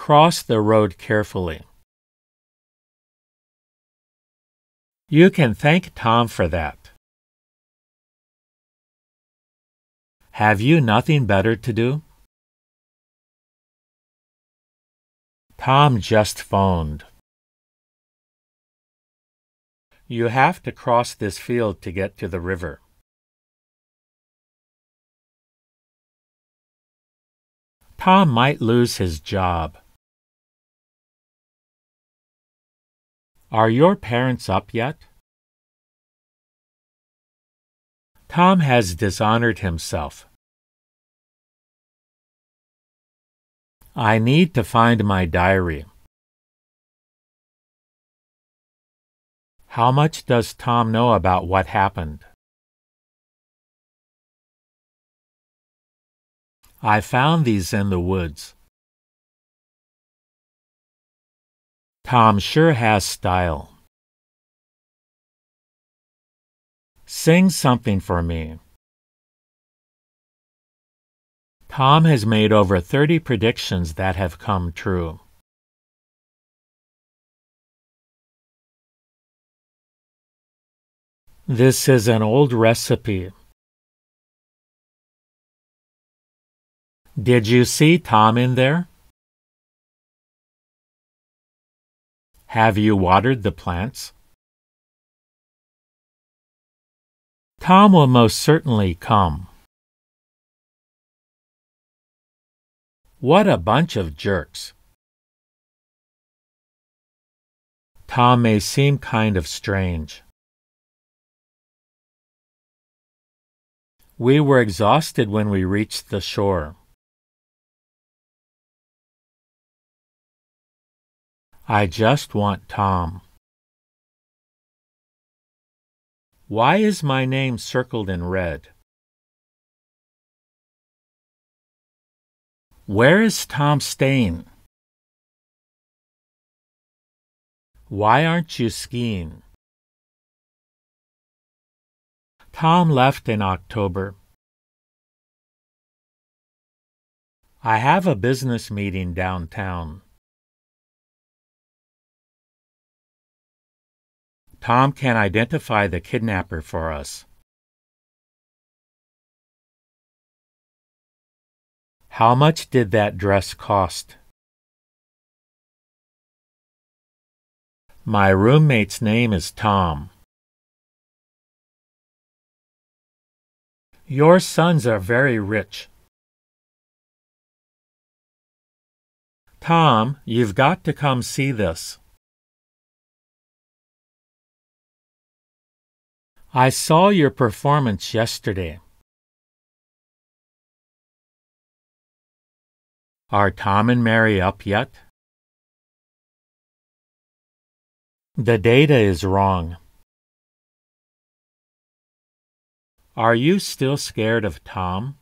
Cross the road carefully. You can thank Tom for that. Have you nothing better to do? Tom just phoned. You have to cross this field to get to the river. Tom might lose his job. Are your parents up yet? Tom has dishonored himself. I need to find my diary. How much does Tom know about what happened? I found these in the woods. Tom sure has style. Sing something for me. Tom has made over 30 predictions that have come true. This is an old recipe. Did you see Tom in there? Have you watered the plants? Tom will most certainly come. What a bunch of jerks. Tom may seem kind of strange. We were exhausted when we reached the shore. I just want Tom. Why is my name circled in red? Where is Tom staying? Why aren't you skiing? Tom left in October. I have a business meeting downtown. Tom can identify the kidnapper for us. How much did that dress cost? My roommate's name is Tom. Your sons are very rich. Tom, you've got to come see this. I saw your performance yesterday. Are Tom and Mary up yet? The data is wrong. Are you still scared of Tom?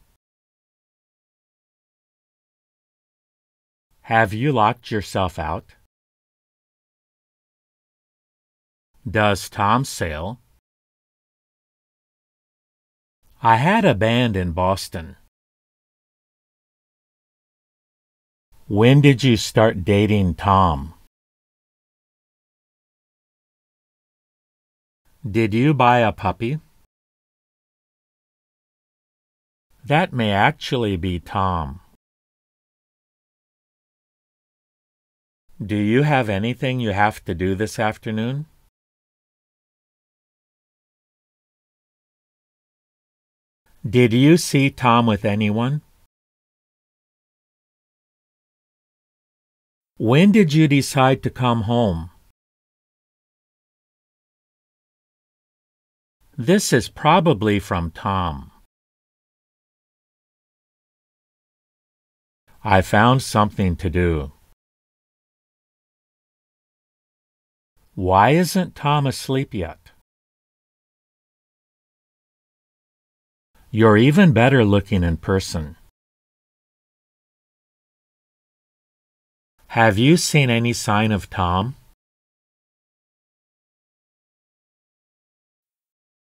Have you locked yourself out? Does Tom sail? I had a band in Boston. When did you start dating Tom? Did you buy a puppy? That may actually be Tom. Do you have anything you have to do this afternoon? Did you see Tom with anyone? When did you decide to come home? This is probably from Tom. I found something to do. Why isn't Tom asleep yet? You're even better looking in person. Have you seen any sign of Tom?